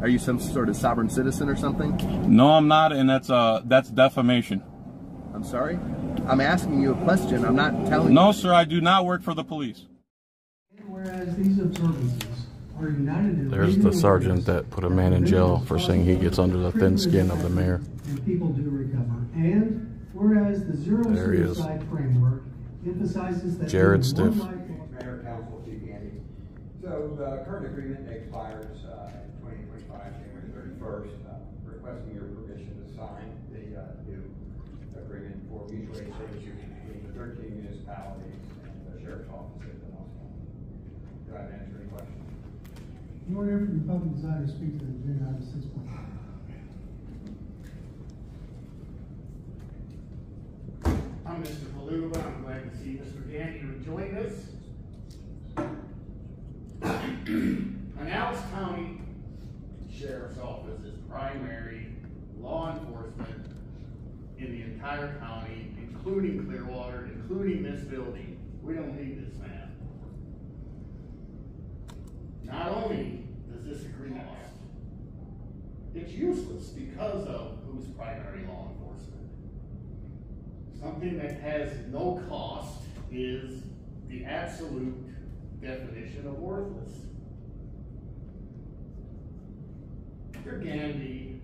Are you some sort of sovereign citizen or something? No, I'm not, and that's uh that's defamation. I'm sorry. I'm asking you a question. I'm not telling you. No, you. sir, I do not work for the police. Whereas these observances are united in There's the sergeant that put a man in jail for saying he gets under the thin skin of the mayor. And people do recover. And whereas the zero There he is. suicide framework emphasizes that Jared Stiff. Mayor, Council, So the current agreement expires uh, in 2025, January 31st. Uh, Requesting your permission to sign the uh, new agreement for mutual aid services between the 13 municipalities and the sheriff's office at the Knoxville. Do I have to answer any questions? In order from the public desire to speak to the agenda item six point one. I'm Mr. Paluba. I'm glad to see Mr. Gandy join us. Pinellas County Sheriff's Office is primary law enforcement in the entire county, including Clearwater, including this building. We don't need this man. Not only does this agreement, it's useless because of who's primary law enforcement. Something that has no cost is the absolute definition of worthless. Mr. Gandy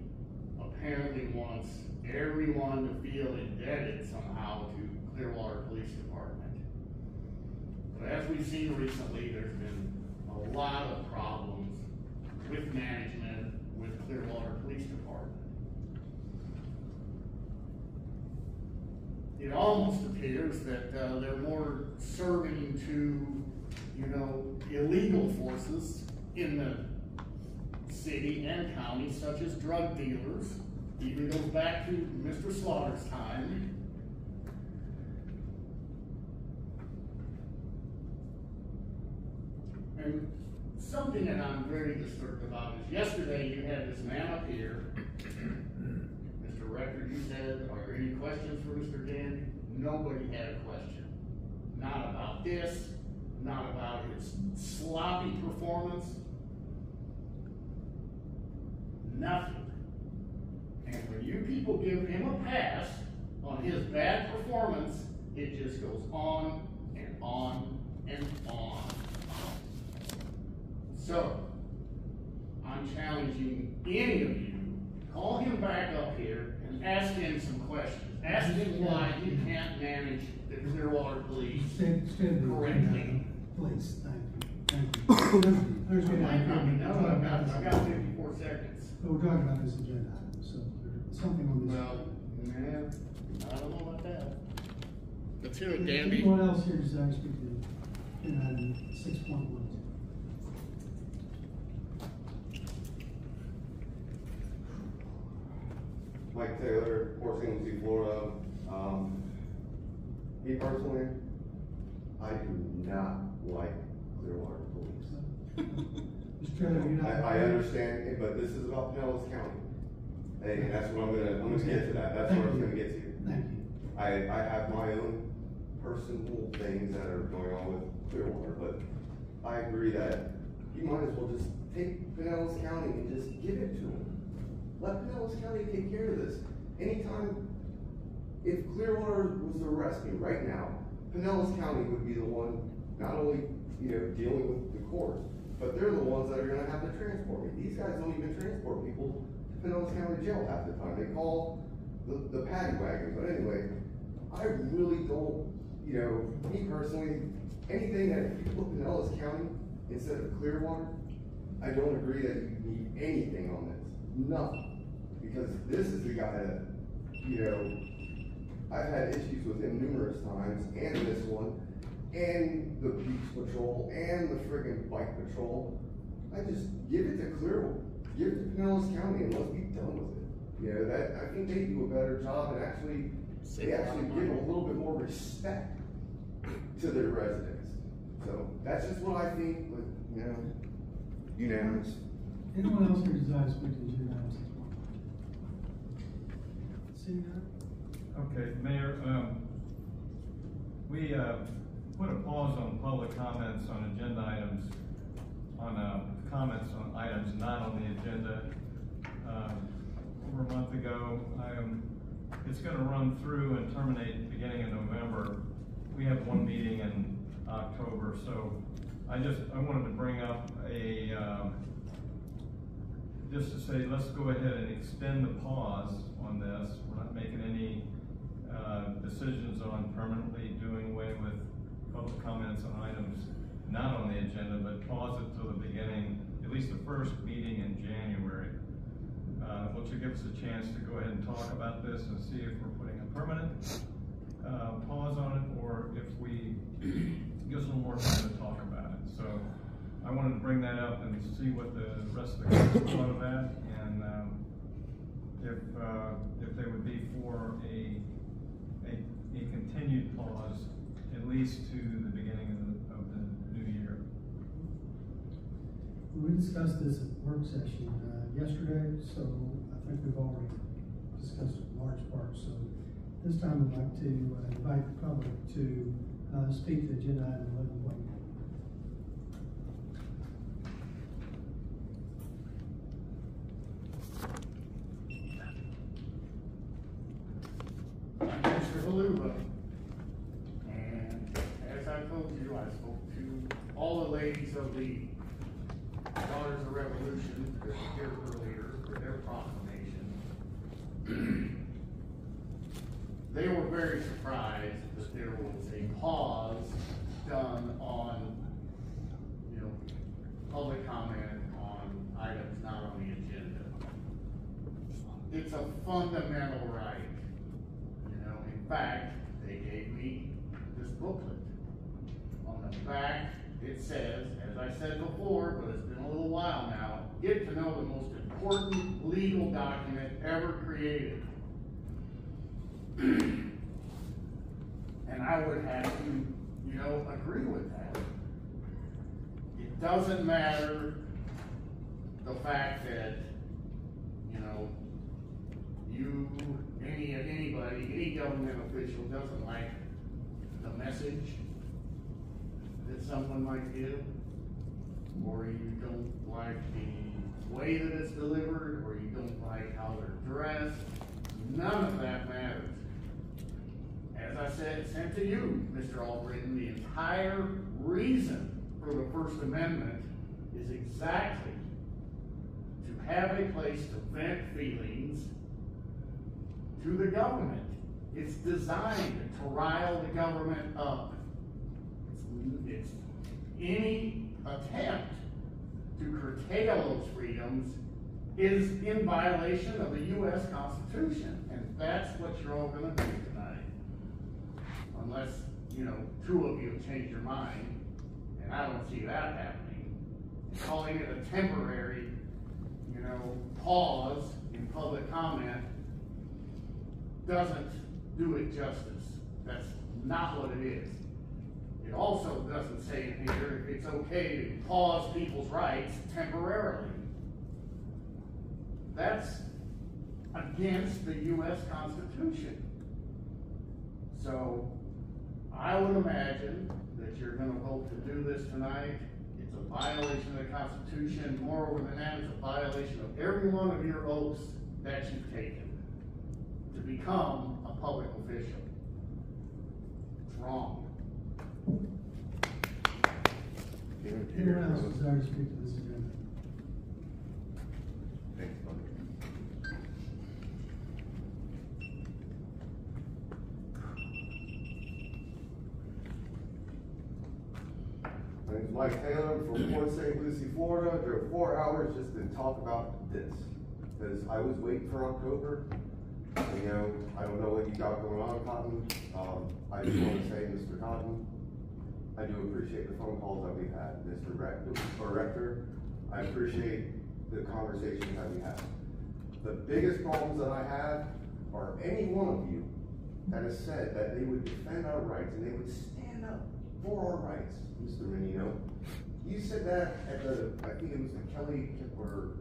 apparently wants everyone to feel indebted somehow to Clearwater Police Department. But as we've seen recently, there's been a lot of problems with management with Clearwater Police Department. it almost appears that uh, they're more serving to, you know, illegal forces in the city and county, such as drug dealers. Even goes back to Mr. Slaughter's time. And something that I'm very disturbed about is yesterday you had this man up here Mr. Rector, you said, are there any questions for Mr. Gandy? Nobody had a question. Not about this, not about his sloppy performance. Nothing. And when you people give him a pass on his bad performance, it just goes on and on and on. So, I'm challenging any of you, call him back up here and ask him some questions. Ask him why he can't manage the Clearwater Police correctly. Please, thank you, thank you. There's I gonna might not be, be, no, I've got, I've got fifty-four seconds. But we're talking about this agenda item, so there's something on this. Well, man, I don't know about that. Let's hear it, Danby. Anyone else here desires to speak to agenda item six point one? Mike Taylor, Port St. Lucie, Florida. Um, me personally, I do not like Clearwater Police. Mr. Taylor, you're. I, I understand, it, but this is about Pinellas County. And that's what I'm gonna, I'm gonna get to that, that's what I'm gonna get to. Thank you. I, I have my own personal things that are going on with Clearwater, but I agree that you might as well just take Pinellas County and just give it to them. Let Pinellas County take care of this. Anytime, if Clearwater was me right now, Pinellas County would be the one, not only, you know, dealing with the courts, but they're the ones that are gonna have to transport me. These guys don't even transport people to Pinellas County Jail half the time. They call the, the paddy wagon, but anyway, I really don't, you know, me personally, anything that if you put Pinellas County instead of Clearwater, I don't agree that you need anything on this, nothing. Because this is the guy that, you know, I've had issues with him numerous times, and this one, and the beach patrol, and the friggin' bike patrol. I just give it to Clearwater, give it to Pinellas County, and let's be done with it. You know, that, I think they do a better job, and actually, they actually give a little bit more respect to their residents. So, that's just what I think, with, you know, unanimous. Anyone else here desires to speak to agenda item six point one? Seeing? Okay, Mayor, um, we, uh, put a pause on public comments on agenda items, on, uh, comments on items not on the agenda Over a know, um, it's gonna run through and terminate beginning in November. We have one meeting in October, so I just, I wanted to bring up a, um, just to say, let's go ahead and extend the pause on this. We're not making any, uh, decisions on permanently doing away with public comments on items not on the agenda, but pause it till the beginning, at least the first meeting in January. Uh, which will give us a chance to go ahead and talk about this and see if we're putting a permanent, uh, pause on it, or if we, give us a little more time to talk about it. So I wanted to bring that up and see what the rest of the council thought of that, and, um, if, uh, if they would be for a, a, a continued pause, at least to the beginning of the, of the new year. We discussed this at work session, uh, yesterday, so I think we've already discussed it in large part, so this time I'd like to uh, invite the public to, uh, speak to agenda item eleven point one. I'm Mr. Haluba. And as I told you, I spoke to the of the Daughters of Revolution were here earlier for their proclamation. They were very surprised that there was a pause done on, you know, public comment on items not on the agenda. It's a fundamental right. You know, in fact, they gave me this booklet. On the back, it says, as I said before, but it's been a little while now, get to know the most important legal document ever created. And I would have to, you know, agree with that. It doesn't matter the fact that, you know, you, any, of anybody, any government official doesn't like the message that someone might give, or you don't like the way that it's delivered, or you don't like how they're dressed, none of that matters. As I said, sent to you, Mr. Allbritton, the entire reason for the First Amendment is exactly to have a place to vent feelings to the government. It's designed to rile the government up. Any attempt to curtail those freedoms is in violation of the U.S. Constitution, and that's what you're all gonna do tonight. Unless, you know, two of you change your mind, and I don't see that happening. Calling it a temporary, you know, pause in public comment doesn't do it justice. That's not what it is. It also doesn't say in here it's okay to pause people's rights temporarily. That's against the US Constitution. So, I would imagine that you're gonna vote to do this tonight. It's a violation of the Constitution, moreover than that, it's a violation of every one of your oaths that you've taken to become a public official. It's wrong. Anyone else desire to speak to this agenda? Thanks, buddy. My name's Mike Taylor, I'm from Port St. Lucie, Florida, drove four hours just to talk about this. Because I was waiting for October, you know, I don't know what you got going on, Cotton. Um, I just wanna say, Mr. Cotton, I do appreciate the phone calls that we've had, Mr. Rector, or Rector. I appreciate the conversations that we have. The biggest problems that I have are any one of you that has said that they would defend our rights and they would stand up for our rights, Mr. Mannino. You said that at the, I think it was the Kelly, or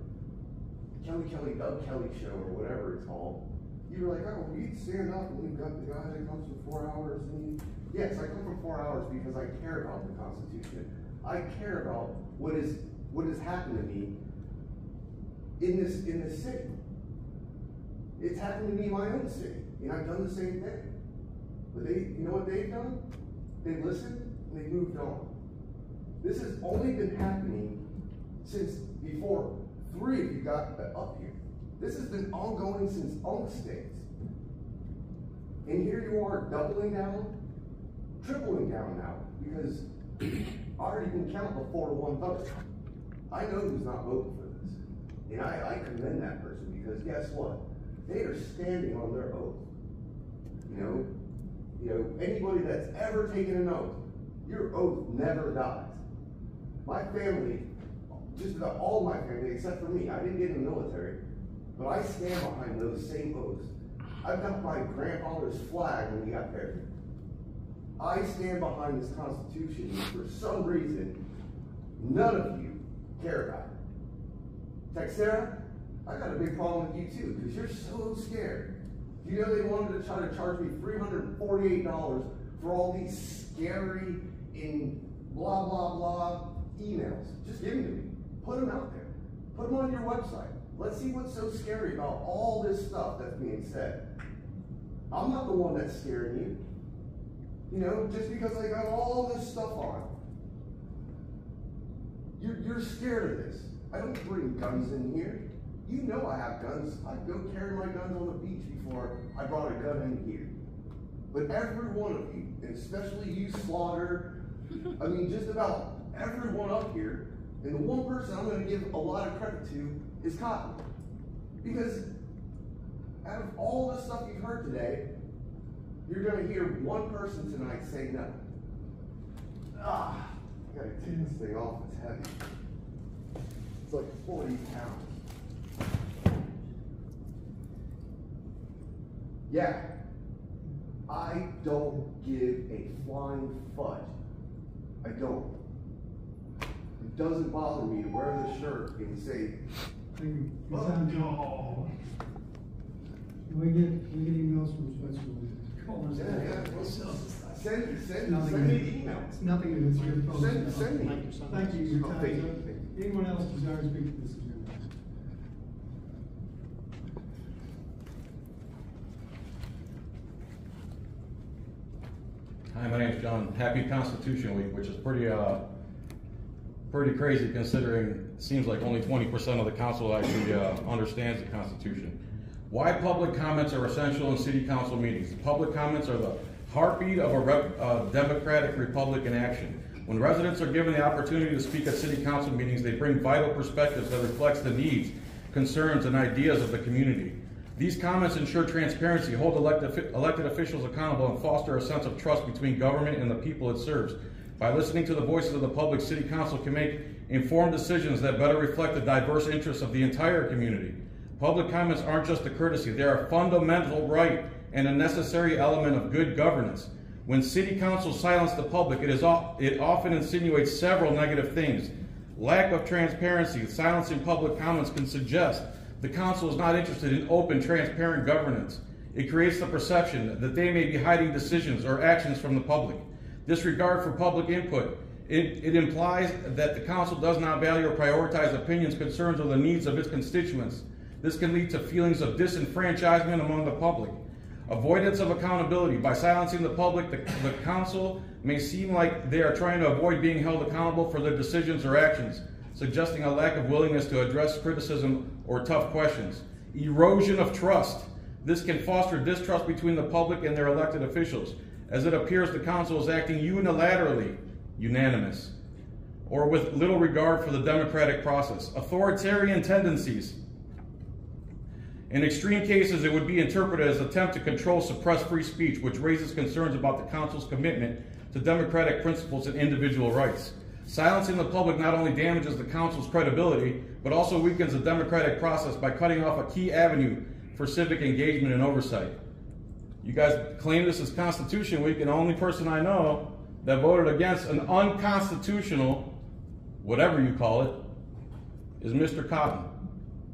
Kelly Kelly Doug Kelly show or whatever it's called. You were like, oh, we'd stand up and we've got the guy that comes for four hours and yes, I come for four hours because I care about the Constitution. I care about what is, what has happened to me in this, in this city. It's happened to me in my own city, and I've done the same thing. But they, you know what they've done? They listened and they moved on. This has only been happening since before three of you got up here. This has been ongoing since Aungst days. And here you are doubling down, tripling down now, because I already can count the four to one vote. I know who's not voting for this. And I, I commend that person because guess what? They are standing on their oath. You know, you know, anybody that's ever taken an oath, your oath never dies. My family, just about all my family except for me, I didn't get in the military, but I stand behind those same oaths. I've got my grandfather's flag when we got married. I stand behind this Constitution, and for some reason, none of you care about it. Teixeira, I got a big problem with you too, because you're so scared. You know they wanted to try to charge me $348 for all these scary and blah, blah, blah emails. Just give them to me. Put them out there. Put them on your website. Let's see what's so scary about all this stuff that's being said. I'm not the one that's scaring you. You know, just because I got all this stuff on. You're, you're scared of this. I don't bring guns in here. You know I have guns. I go carry my guns on the beach before I brought a gun in here. But every one of you, and especially you, Slaughter, I mean, just about everyone up here, and the one person I'm going to give a lot of credit to is Cotton. Because out of all the stuff you've heard today, you're going to hear one person tonight say no. Ah, I got to take this thing off. It's heavy. It's like 40 pounds. Yeah, I don't give a flying fudge. I don't. It doesn't bother me to wear this shirt and say, Thank you. Your oh. We get, we get emails from Switzerland. Yeah, yeah, well, Send, send, send me new. the email. Nothing. Send, send me. Thank you. Anyone else desire to speak to this agenda? Hi, my name's John. Happy Constitution Week, which is pretty, uh, pretty crazy considering it seems like only twenty percent of the council actually, uh, understands the Constitution. Why public comments are essential in city council meetings. Public comments are the heartbeat of a rep, uh, democratic republic in action. When residents are given the opportunity to speak at city council meetings, they bring vital perspectives that reflects the needs, concerns, and ideas of the community. These comments ensure transparency, hold elected, elected officials accountable, and foster a sense of trust between government and the people it serves. By listening to the voices of the public, City Council can make informed decisions that better reflect the diverse interests of the entire community. Public comments aren't just a courtesy, they are a fundamental right and a necessary element of good governance. When City Council silence the public, it, is, it often insinuates several negative things. Lack of transparency, silencing public comments can suggest the council is not interested in open, transparent governance. It creates the perception that they may be hiding decisions or actions from the public. Disregard for public input. It, it implies that the council does not value or prioritize opinions, concerns, or the needs of its constituents. This can lead to feelings of disenfranchisement among the public. Avoidance of accountability. By silencing the public, the, the council may seem like they are trying to avoid being held accountable for their decisions or actions suggesting a lack of willingness to address criticism or tough questions. Erosion of trust. This can foster distrust between the public and their elected officials, as it appears the council is acting unilaterally, unanimous, or with little regard for the democratic process. Authoritarian tendencies. In extreme cases, it would be interpreted as an attempt to control, suppress free speech, which raises concerns about the council's commitment to democratic principles and individual rights. Silencing the public not only damages the council's credibility, but also weakens the democratic process by cutting off a key avenue for civic engagement and oversight. You guys claim this is Constitution Week, and the only person I know that voted against an unconstitutional, whatever you call it, is Mr. Cotton.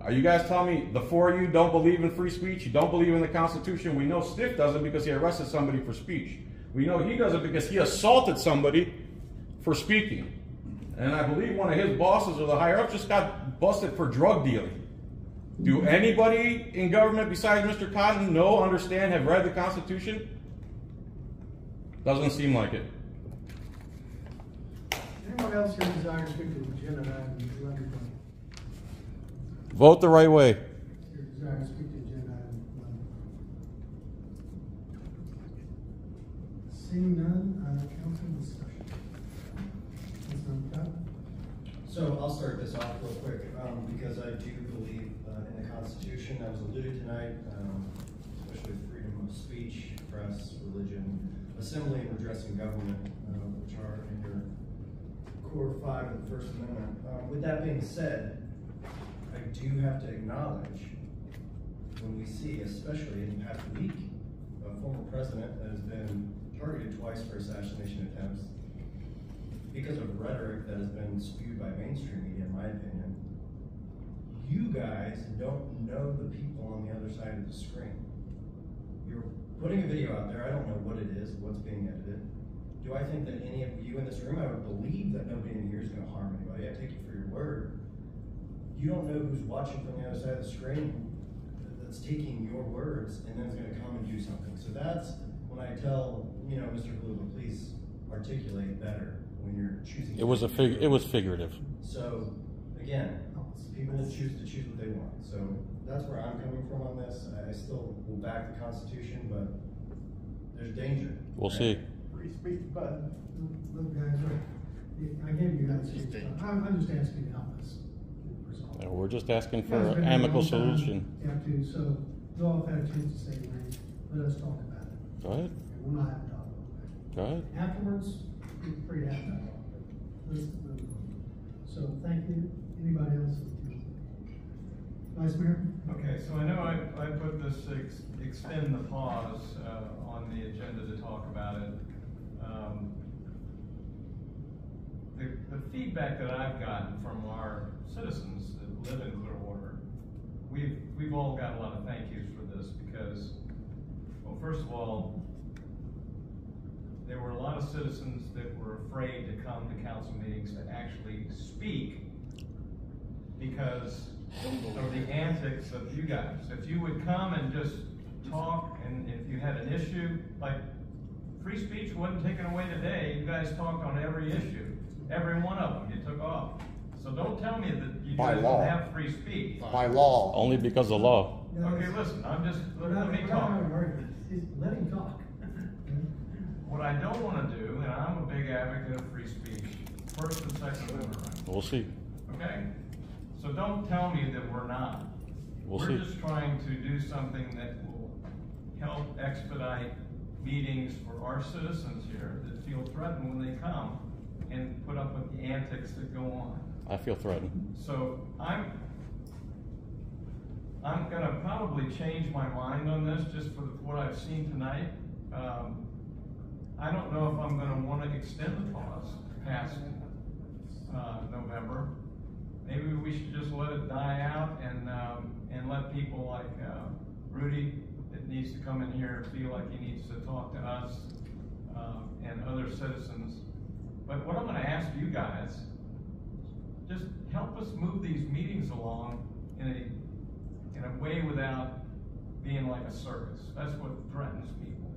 Are you guys telling me the four of you don't believe in free speech? You don't believe in the Constitution? We know Stiff doesn't because he arrested somebody for speech. We know he doesn't because he assaulted somebody for speaking. And I believe one of his bosses or the higher up just got busted for drug dealing. Do anybody in government besides Mr. Cotton know, understand, have read the Constitution? Doesn't seem like it. Anyone else here desire to speak to agenda eleven point? Vote the right way. Here desire to speak to agenda item eleven? Seeing none, uh, council discussion. So I'll start this off real quick, um, because I do believe, uh, in the Constitution, that was alluded tonight, um, especially freedom of speech, press, religion, assembly, and addressing government, uh, which are in your core five of the First Amendment. Uh, with that being said, I do have to acknowledge when we see, especially in the past week, a former president that has been targeted twice for assassination attempts, because of rhetoric that has been spewed by mainstream media, in my opinion, you guys don't know the people on the other side of the screen. You're putting a video out there, I don't know what it is, what's being edited. Do I think that any of you in this room, I would believe that nobody in here is gonna harm anybody, I take you for your word. You don't know who's watching from the other side of the screen that's taking your words and then is gonna come and do something. So that's when I tell, you know, Mr. Blue, please articulate better when you're choosing. It was a fig, it was figurative. So, again, people choose to choose what they want, so that's where I'm coming from on this, I still will back the Constitution, but there's danger. We'll see. Free speech, but, look, guys, I gave you guys, Just think. I'm, I'm just asking to help us resolve. And We're just asking for an been here a amicable time. solution. You have so, you all have had a chance to say your name, let us talk about it. Go ahead, And we'll not have to talk about it. go ahead. Afterwards, you're free to have that let's move on. So, thank you. Anybody else? Vice Mayor? Okay, so I know I, I put this ex- extend the pause, uh, on the agenda to talk about it. Um, The, the feedback that I've gotten from our citizens that live in Clearwater, we've, we've all got a lot of thank yous for this because, well, first of all, there were a lot of citizens that were afraid to come to council meetings to actually speak because of the antics of you guys. If you would come and just talk, and if you had an issue, like, free speech wasn't taken away today, you guys talked on every issue. Every one of them, you took off. So don't tell me that you By guys law. don't have free speech. By law. Only because of law. Okay, listen, I'm just, We're let me we're talk. not having an. Just Let him talk. What I don't wanna do, and I'm a big advocate of free speech, First and Second Amendment rights. We'll see. Okay? So don't tell me that we're not. We'll We're see. just trying to do something that will help expedite meetings for our citizens here that feel threatened when they come and put up with the antics that go on. I feel threatened. So I'm, I'm gonna probably change my mind on this just for what I've seen tonight. Um, I don't know if I'm gonna wanna extend the pause past, uh, November. Maybe we should just let it die out and, um, and let people like, uh, Rudy that needs to come in here feel like he needs to talk to us, um, and other citizens. But what I'm gonna ask you guys just help us move these meetings along in a, in a way without being like a circus. That's what threatens people.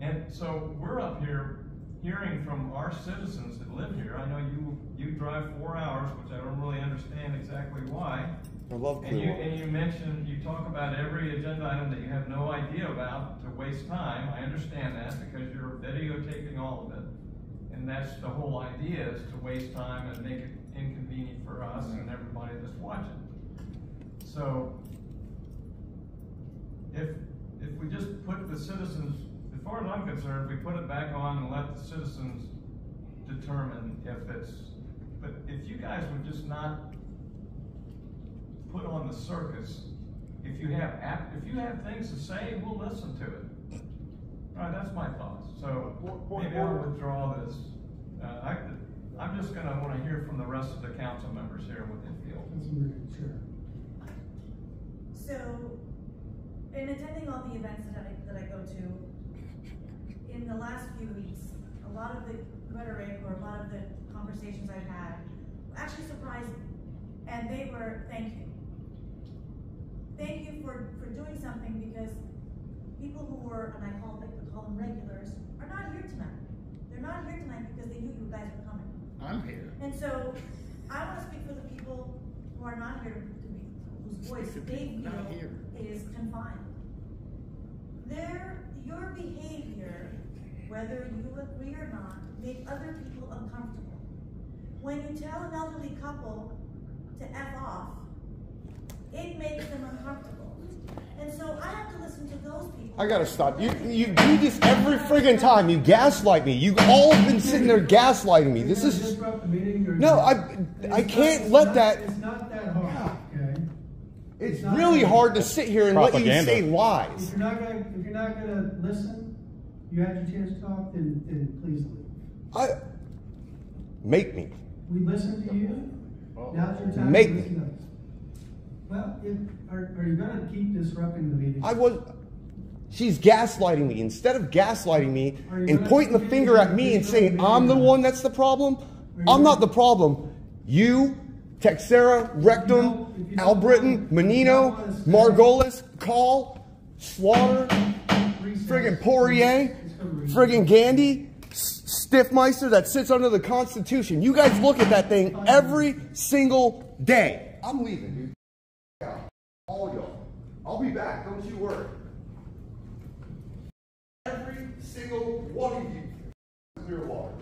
And so we're up here hearing from our citizens that live here. I know you, you drive four hours, which I don't really understand exactly why. I love And you, and you mentioned, you talk about every agenda item that you have no idea about to waste time. I understand that because you're videotaping all of it. And that's the whole idea is to waste time and make it inconvenient for us and mm-hmm. everybody that's watching. So if, if we just put the citizens, as far as I'm concerned, we put it back on and let the citizens determine if it's, but if you guys would just not put on the circus. If you have if you have things to say, we'll listen to it. All right, that's my thoughts. So maybe I'll withdraw this. Uh, I, I'm just gonna wanna hear from the rest of the council members here what they feel. Councilman Chair. So, in attending all the events that I, that I go to, in the last few weeks, a lot of the rhetoric or a lot of the conversations I've had actually surprised me. And they were, thank you. Thank you for for doing something because people who were, and I call, like, call them regulars, are not here tonight. They're not here tonight because they knew you guys were coming. I'm here. And so, I wanna speak for the people who are not here to be, whose voice they feel is confined. Their, your behavior, whether you agree or not, make other people uncomfortable. When you tell an elderly couple to F off, it makes them uncomfortable. And so I have to listen to those people. I gotta stop. You you do this every friggin' time. You gaslight me. You all have been sitting there gaslighting me. This is disrupt the meeting or- No, I- I not- can't it's let that- It's not that hard, okay? it's not really that hard to sit here and let you Propaganda. say If you're not gonna, if you're not gonna listen, you had your chance to talk, then, then please leave. I make me. We listen to you, now's your time Make to me. Listen to us. Well, if, are, are you gonna keep disrupting the meeting? I was. She's gaslighting me. Instead of gaslighting me and pointing the finger at me and saying I'm the one that's the problem, I'm not the problem. You, Teixeira, Rectum, if you don't Allbritton, want- Mannino, if you don't want to stay- Margolis, Call, Slaughter, friggin' Poirier, It's gonna read. friggin' Gandy, S- Stiffmeister that sits under the Constitution. You guys look at that thing every single day. I'm leaving, dude. Yeah, All y'all. I'll be back. Don't you worry. Every single one of you. Clear water.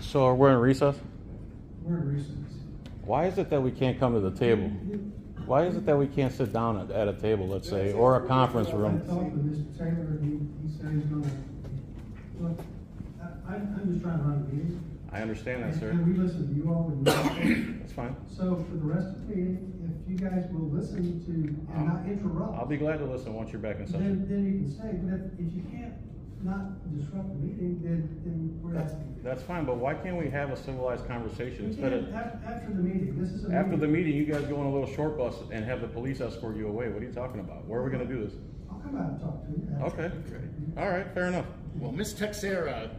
So are we're in recess? We're in recess. Why is it that we can't come to the table? Why is it that we can't sit down at, at a table, let's say, or a conference I room? talked with Mr. Taylor, and he, he said he's gonna, look, I, I'm I'm just trying to run the meeting. I understand that, sir. And we listen to you all with no That's fine. So for the rest of the meeting, if you guys will listen to and not interrupt. I'll be glad to listen once you're back in Then, session. then you can stay, but if, if you can't not disrupt the meeting, then, then we're That's, asking. that's fine, but why can't we have a civilized conversation We instead can't, of, af- after the meeting, this is a. after the meeting, you guys go on a little short bus and have the police escort you away? What are you talking about? Where are we gonna do this? I'll come out and talk to you. after. Okay, all right, fair enough. Well, Miss Teixeira,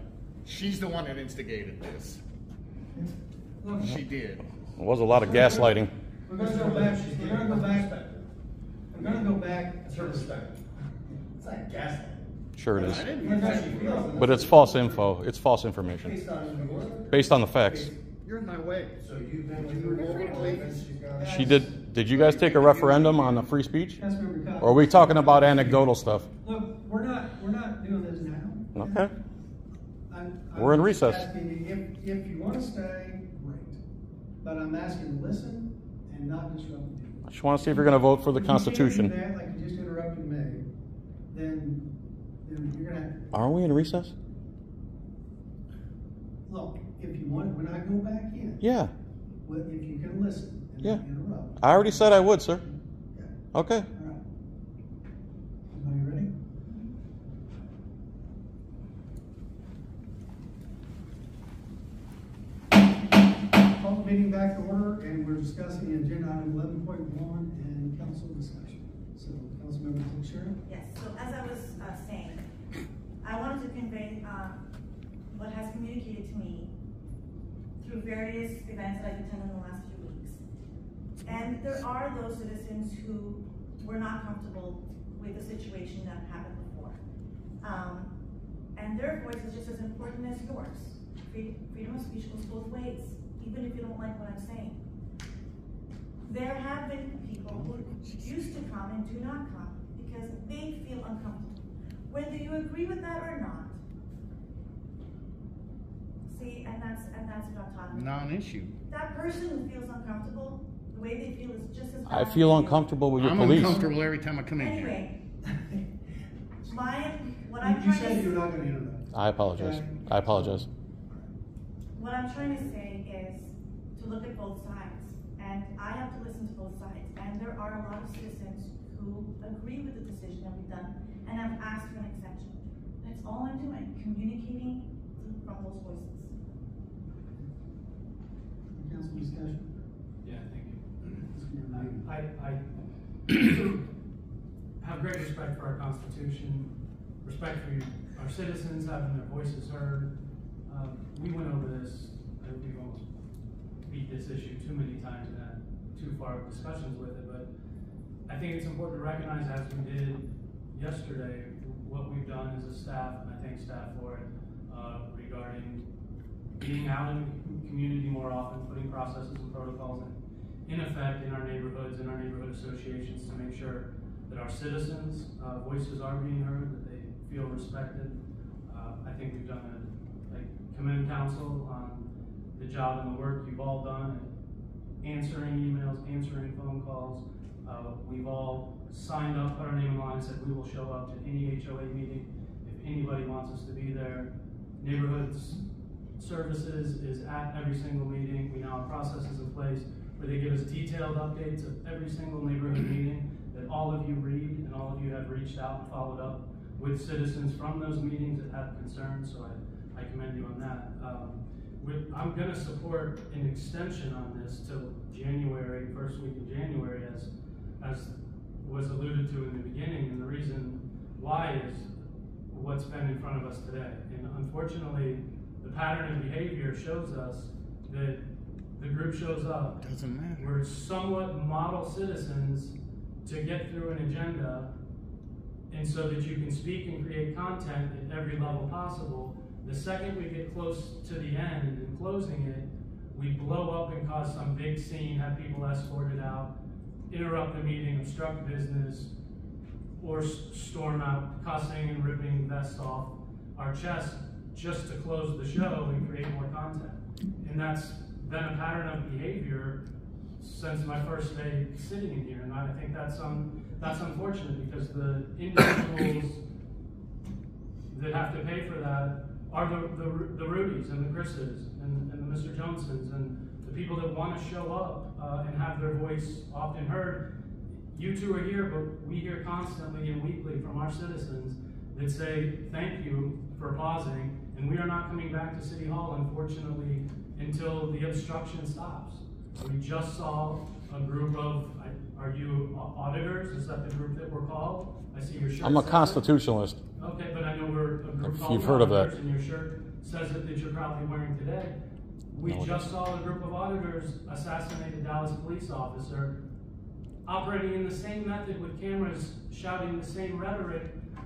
she's the one that instigated this. Look, She did. It was a lot of gaslighting. We're gonna go back, we're gonna go back, we're gonna go back. It's her perspective. It's not gaslighting. Sure it is. I didn't We're use gonna- that no, word. But it's false info. It's false information. Based on your. Based on the facts. You're in my way. So you've been with Move her over, for please. and she's gone. She did, did you guys take a referendum on the free speech? Or are we talking about anecdotal stuff? Look, we're not, we're not doing this now. Okay. I'm- I'm We're in recess. asking you If, if you wanna stay, great, but I'm asking to listen and not disrupt the meeting. I just want to see if you're going to vote for the If you Constitution. that, like you just interrupted me, then, then you're gonna, Are we in recess? look, if you want, when I go back in. Yeah. Well, if you can listen and Yeah. interrupt. I already said I would, sir. Okay, Okay. all right. Everybody ready? Call the meeting back to order, and we're discussing agenda item eleven point one and council discussion. So, Councilmember Teixeira? Yes, so as I was uh, saying, I wanted to convey um, what has communicated to me through various events that I've attended in the last few weeks. And there are those citizens who were not comfortable with the situation that happened before. Um, And their voice is just as important as yours. Freedom of speech goes both ways, even if you don't like what I'm saying. There have been people who used to come and do not come because they feel uncomfortable. Whether you agree with that or not. See, and that's, and that's what I'm talking about. Non-issue. That person who feels uncomfortable, the way they feel is just as. I feel uncomfortable with your police. I'm uncomfortable every time I come in here. Anyway, my, what I'm You trying to. said you're not gonna interrupt. I apologize. I apologize. What I'm trying to say is to look at both sides, and I have to listen to both sides. And there are a lot of citizens who agree with the decision that we've done and I've asked for an exception. That's all I'm doing, communicating from those voices. Council discussion? Yeah, thank you. Councilmember Newman. I, I have great respect for our Constitution, respect for our citizens, having their voices heard. Um, we went over this, I think we've almost beat this issue too many times and had too far discussions with it, but I think it's important to recognize, as we did yesterday, what we've done as a staff, and I thank staff for it, uh, regarding being out in the community more often, putting processes and protocols in, in effect in our neighborhoods and our neighborhood associations to make sure that our citizens' uh, voices are being heard, that they feel respected. Uh, I think we've done a, I commend council on the job and the work you've all done, answering emails, answering phone calls. Uh, we've all signed up, put our name and said we will show up to any HOA meeting if anybody wants us to be there. Neighborhoods services is at every single meeting. We now have processes in place where they give us detailed updates of every single neighborhood meeting that all of you read and all of you have reached out and followed up with citizens from those meetings that have concerns. So I, I commend you on that. Um, with, I'm going to support an extension on this till January, first week of January, as as was alluded to in the beginning. And the reason why is what's been in front of us today. And unfortunately, the pattern of behavior shows us that the group shows up. Doesn't matter. We're somewhat model citizens to get through an agenda, and so that you can speak and create content at every level possible. The second we get close to the end and closing it, we blow up and cause some big scene, have people escorted out, interrupt the meeting, obstruct business, or storm out cussing and ripping vests off our chest just to close the show and create more content. And that's been a pattern of behavior since my first day sitting in here, and I think that's um that's unfortunate because the individuals that have to pay for that are the the, the Rudies and the Chris's and, and the Mr. Johnsons and the people that want to show up uh, and have their voice often heard. You two are here, but we hear constantly and weekly from our citizens that say thank you for pausing, and we are not coming back to City Hall, unfortunately, until the obstruction stops. We just saw a group of, are you auditors? Is that the group that we're called? I see your shirt. I'm a constitutionalist. Okay, but I know we're a group If called you've heard of that. and your shirt says it that you're probably wearing today. We No, just saw a group of auditors assassinate a Dallas police officer, operating in the same method with cameras, shouting the same rhetoric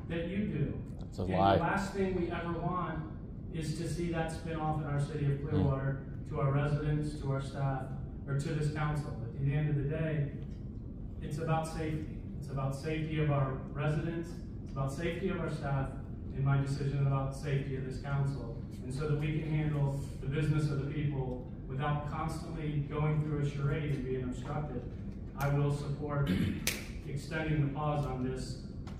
that you do. That's a and lie. the last thing we ever want is to see that spin off in our city of Clearwater hmm. to our residents, to our staff, or to this council. At the end of the day, it's about safety. It's about safety of our residents, it's about safety of our staff, and my decision about safety of this council. And so that we can handle the business of the people without constantly going through a charade and being obstructed, I will support extending the pause on this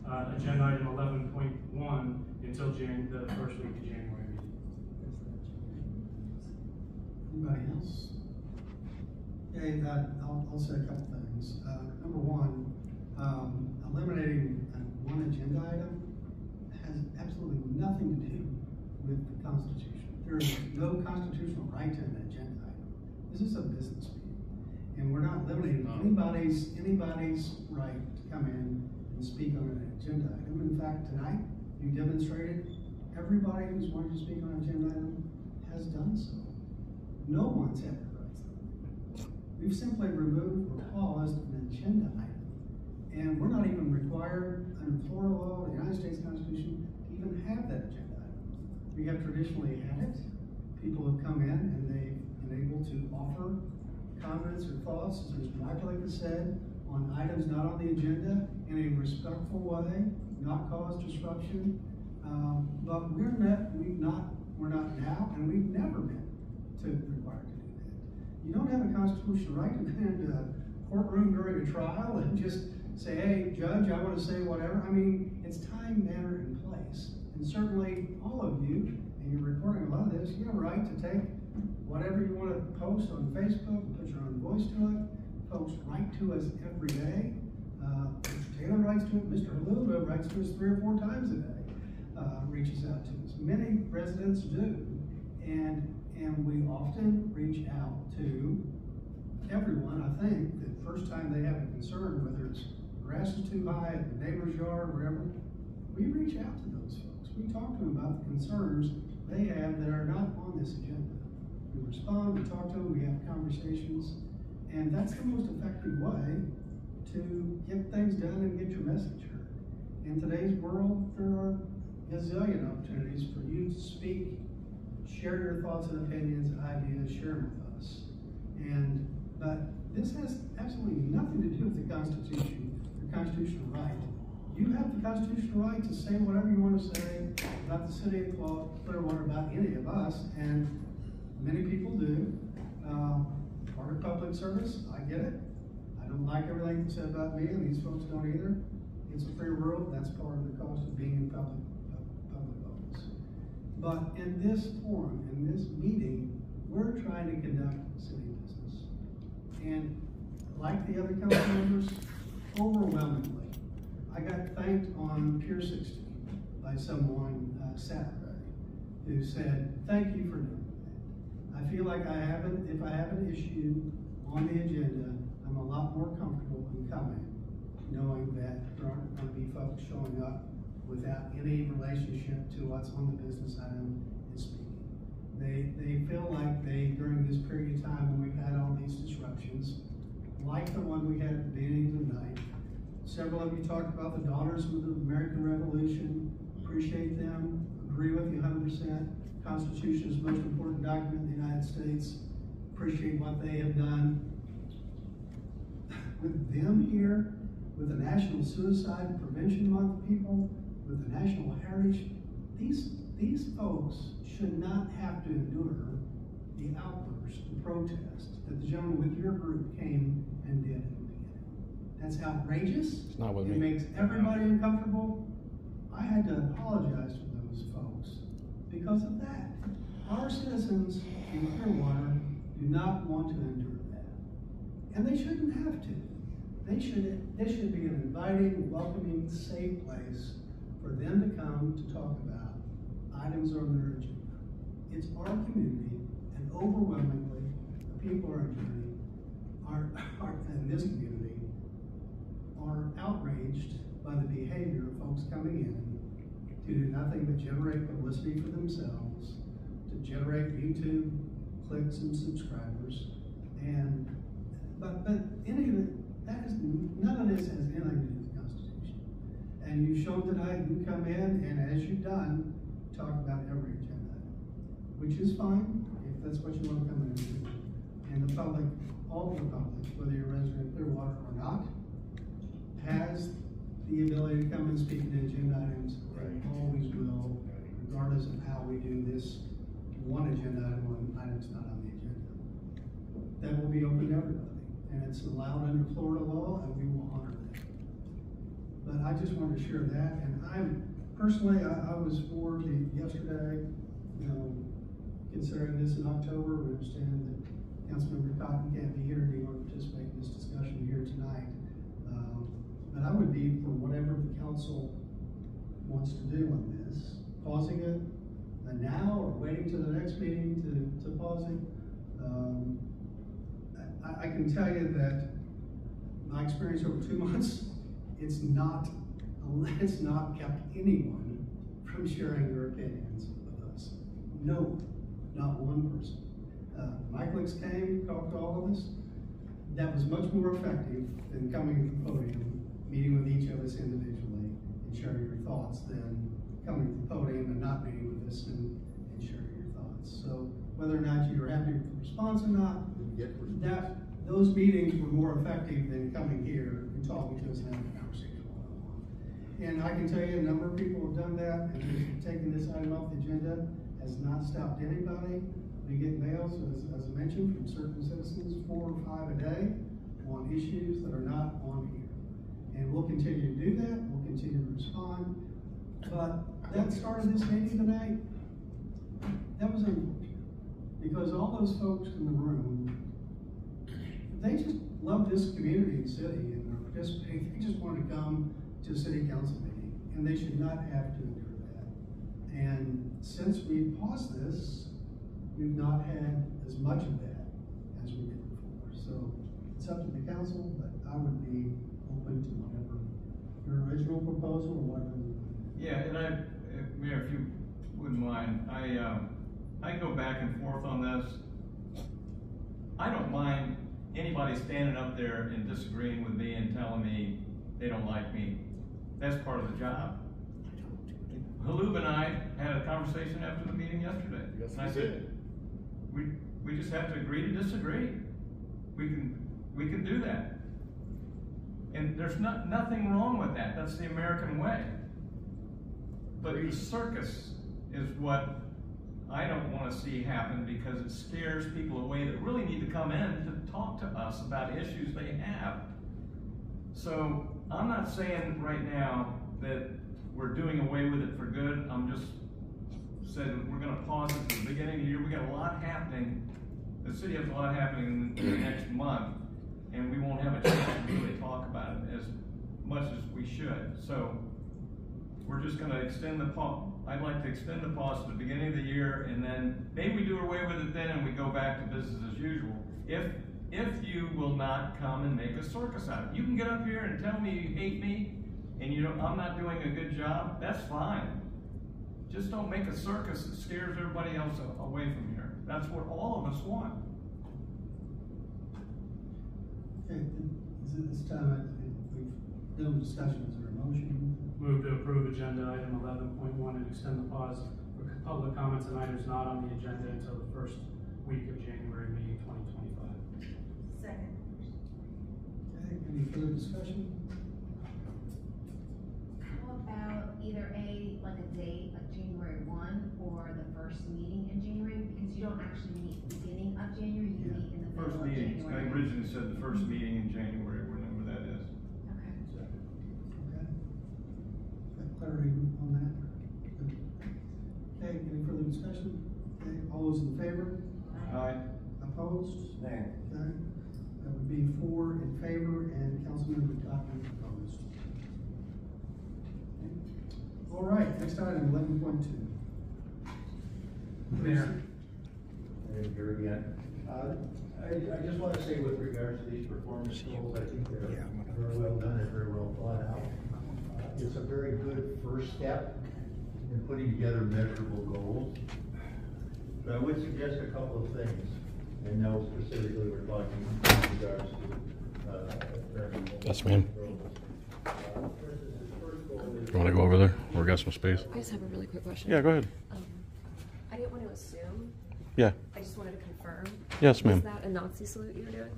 uh, agenda item eleven point one until Jan, the first week of January. Anybody else? Okay, uh, I'll, I'll say a couple things. Uh, number one, um, eliminating uh, one agenda item has absolutely nothing to do with the Constitution. There is no constitutional right to an agenda item. This is a business meeting. And we're not limiting anybody's, anybody's right to come in and speak on an agenda item. In fact, tonight, you demonstrated everybody who's wanted to speak on an agenda item has done so. No one's had the right to. We've simply removed or paused an agenda item. And we're not even required under Florida law, the United States Constitution, to even have that agenda item. We have traditionally had it. People have come in and they've been able to offer comments or thoughts, as Mr. Michael has said, on items not on the agenda in a respectful way, not cause disruption. Um, but we're not, we've not, we're not now, and we've never been to required to do that. You don't have a constitutional right to come into a courtroom during a trial and just say, hey, judge, I want to say whatever. I mean, it's time, manner, and certainly, all of you, and you're recording a lot of this, you have a right to take whatever you want to post on Facebook put your own voice to it. Folks write to us every day. Uh, Mr. Taylor writes to it. Mr. Lula writes to us three or four times a day. Uh, reaches out to us. Many residents do, and and we often reach out to everyone. I think the first time they have a concern, whether it's grass is too high the neighbor's yard, wherever, we reach out to those. We talk to them about the concerns they have that are not on this agenda. We respond, we talk to them, we have conversations, and that's the most effective way to get things done and get your message heard. In today's world, there are gazillion opportunities for you to speak, share your thoughts and opinions, ideas, share them with us. And, but this has absolutely nothing to do with the Constitution, the constitutional right. You have the constitutional right to say whatever you want to say about the city of Clearwater, about any of us, and many people do. Uh, part of public service, I get it. I don't like everything said about me, and these folks don't either. It's a free world, that's part of the cost of being in public, public office. But in this forum, in this meeting, we're trying to conduct city business. And like the other council members, overwhelmingly, I got thanked on Pier sixty by someone, uh, Saturday, who said, thank you for doing that. I feel like I haven't, if I have an issue on the agenda, I'm a lot more comfortable in coming, knowing that there aren't gonna be folks showing up without any relationship to what's on the business item and speaking. They, they feel like they, during this period of time when we've had all these disruptions, like the one we had at the beginning of the night, several of you talked about the Daughters of the American Revolution, appreciate them, agree with you hundred percent. Constitution is the most important document in the United States, appreciate what they have done. With them here, with the National Suicide Prevention Month people, with the National Heritage, these, these folks should not have to endure the outburst, the protest that the gentleman with your group came and did. That's outrageous. It's not with It me. makes everybody uncomfortable. I had to apologize to those folks because of that. Our citizens in Clearwater do not want to endure that. And they shouldn't have to. They should, this should be an inviting, welcoming, safe place for them to come to talk about items on their agenda. It's our community, and overwhelmingly, the people are in are, are, in this community, are outraged by the behavior of folks coming in to do nothing but generate publicity for themselves, to generate YouTube clicks and subscribers, and, but, but any of that is, none of this has anything to do with the Constitution. And you've shown tonight, you come in, and as you've done, talk about every agenda, which is fine, if that's what you want to come in and do. And the public, all the public, whether you're resident of Clearwater or not, has the ability to come and speak to agenda items, and always will, regardless of how we do this one agenda item, one item's not on the agenda. That will be open to everybody, and it's allowed under Florida law, and we will honor that. But I just wanted to share that, and I'm, personally, I, I was for the, yesterday, you know, considering this in October, we understand that Councilmember Cotton can't be here, he want to participate in this discussion here tonight. I would be for whatever the council wants to do on this, pausing it now or waiting to the next meeting to, to pause it. Um, I, I can tell you that my experience over two months, it's not, it's not kept anyone from sharing their opinions with us. No, not one person. Uh, Licks came, talked to all of us. That was much more effective than coming to the podium, meeting with each of us individually and sharing your thoughts than coming to the podium and not meeting with us and, and sharing your thoughts. So whether or not you're happy with the response or not, that, those meetings were more effective than coming here and talking to us and having a conversation. And I can tell you, a number of people have done that, and just taking this item off the agenda has not stopped anybody. We get mails, as, as I mentioned, from certain citizens, four or five a day, on issues that are not on. And we'll continue to do that, we'll continue to respond, but that started this meeting tonight, that was unfortunate, because all those folks in the room, they just love this community and city and are participating, they just want to come to a city council meeting, and they should not have to endure that. And since we paused this, we've not had as much of that as we did before. So it's up to the council, but I would be open to whatever your original proposal or whatever. Yeah, and I, Mayor, if you wouldn't mind, I, um, I go back and forth on this. I don't mind anybody standing up there and disagreeing with me and telling me they don't like me. That's part of the job. Halub and I had a conversation after the meeting yesterday. Yes, And I said, did. We, we just have to agree to disagree. We can, we can do that. And there's not, nothing wrong with that. That's the American way. But the circus is what I don't want to see happen because it scares people away that really need to come in to talk to us about issues they have. So I'm not saying right now that we're doing away with it for good. I'm just saying we're going to pause it at the beginning of the year. We got a lot happening. The city has a lot happening in the next month, and we won't have a chance to really talk about it as much as we should. So we're just gonna extend the pause. I'd like to extend the pause to the beginning of the year, and then maybe we do away with it then, and we go back to business as usual. If, if you will not come and make a circus out of it. You can get up here and tell me you hate me, and you know, I'm not doing a good job, that's fine. Just don't make a circus that scares everybody else away from here. That's what all of us want. Okay, is it this time, I- we've done discussion, is there a motion? Move to approve agenda item eleven point one and extend the pause for public comments on items not on the agenda until the first week of January meeting twenty twenty-five. Second. Okay, any further discussion? How about either a, like a date, like January one, or the first meeting in January, because you don't actually meet beginning of January, you Yeah. meet in the First middle of meeting, I January. originally said the first mm-hmm. meeting in January, whenever that is. Okay. Okay. Got clarity on that? Good. Okay, any further discussion? Okay, all those in favor? Aye. Opposed? Nay. Okay, that would be four in favor and Councilmember Cotton opposed. Okay. All right, next item, eleven point two. Mayor. Here again. Uh, I, I just want to say with regards to these performance goals, I think they're very well done and very well thought out. Uh, It's a very good first step in putting together measurable goals. But I would suggest a couple of things, and now specifically we're talking in regards to, uh. attorney Yes, ma'am. roles. Uh, for instance, his first goal is- You wanna go over there? We got some space. I just have a really quick question. Yeah, go ahead. Um, I didn't want to assume, Yeah. I just wanted to confirm. Yes, ma'am. Is that a Nazi salute you were doing?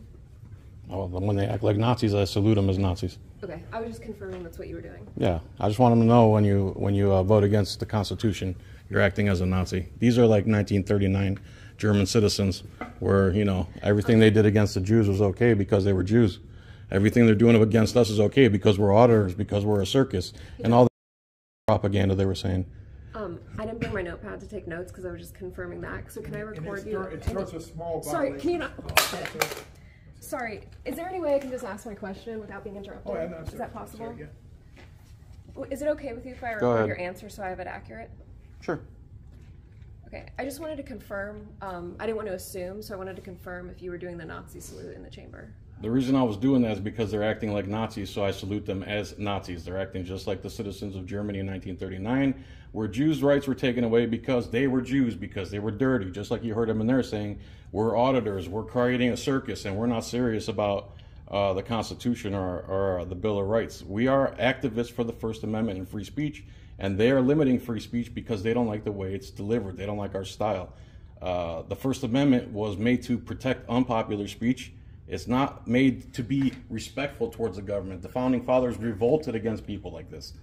Oh, when they act like Nazis, I salute them as Nazis. Okay, I was just confirming that's what you were doing. Yeah, I just want them to know when you when you uh, vote against the Constitution, you're acting as a Nazi. These are like 1939 German citizens, where you know everything they did against the Jews was okay because they were Jews. Everything they're doing against us is okay because we're auditors, because we're a circus, and all the propaganda they were saying. Um, I didn't bring my notepad to take notes because I was just confirming that. So can I record it you? start- it starts with small Sorry, can you not? violations. Sorry, is there any way I can just ask my question without being interrupted? Oh, yeah, no, Is that possible? sorry, yeah. Is it okay with you if I record your answer so I have it accurate? Sure. Okay, I just wanted to confirm. Um, I didn't want to assume, so I wanted to confirm if you were doing the Nazi salute in the chamber. The reason I was doing that is because they're acting like Nazis, so I salute them as Nazis. They're acting just like the citizens of Germany in 1939, where Jews' rights were taken away because they were Jews, because they were dirty. Just like you heard them in there saying, we're auditors, we're creating a circus, and we're not serious about uh, the Constitution or, or the Bill of Rights. We are activists for the First Amendment and free speech, and they are limiting free speech because they don't like the way it's delivered. They don't like our style. Uh, the First Amendment was made to protect unpopular speech. It's not made to be respectful towards the government. The founding fathers revolted against people like this.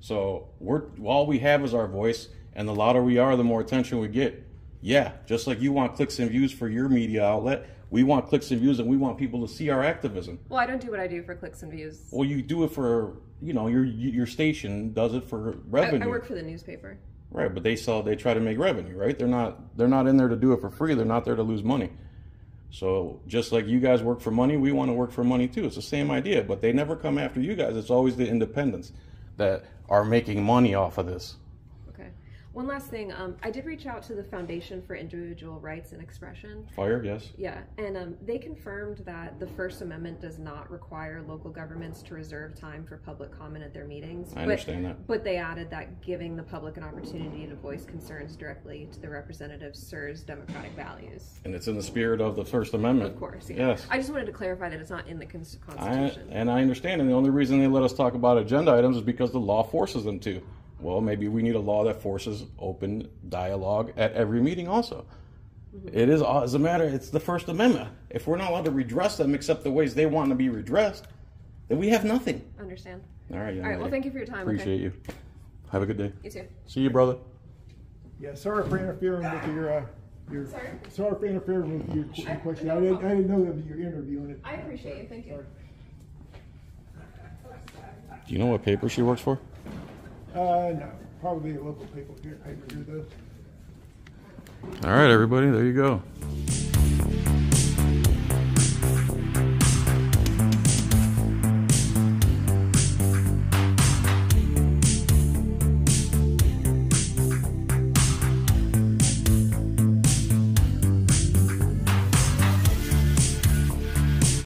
So we're all we have is our voice, and the louder we are, the more attention we get. Yeah, just like you want clicks and views for your media outlet, we want clicks and views, and we want people to see our activism. Well, I don't do what I do for clicks and views. Well, you do it for you know your your station does it for I, revenue. I work for the newspaper. Right, but they sell they try to make revenue, right? They're not they're not in there to do it for free. They're not there to lose money. So just like you guys work for money, we want to work for money too. It's the same idea, but they never come after you guys. It's always the independents that are making money off of this. One last thing, um, I did reach out to the Foundation for Individual Rights and Expression. Fire, yes. Yeah, and um, they confirmed that the First Amendment does not require local governments to reserve time for public comment at their meetings. I but- understand that. But they added that giving the public an opportunity to voice concerns directly to the representatives serves democratic values. And it's in the spirit of the First Amendment. Of course, yeah. Yes. I just wanted to clarify that it's not in the cons- I, Constitution. and I understand, and the only reason they let us talk about agenda items is because the law forces them to. Well, maybe we need a law that forces open dialogue at every meeting also. It is, as a matter, it's the First Amendment. If we're not allowed to redress them except the ways they want to be redressed, then we have nothing. Understand? All right, young All right, well, thank you for your time, okay? Appreciate you. Have a good day. You too. See you, brother. Yeah, sorry for interfering with your, uh, your, Sorry? sorry for interfering with your qu- I- question. no I didn't, I didn't know that you're interviewing it. I appreciate you. Thank you. Do you know what paper she works for? Uh, no, probably local paper here, paper here though. All right, everybody, there you go.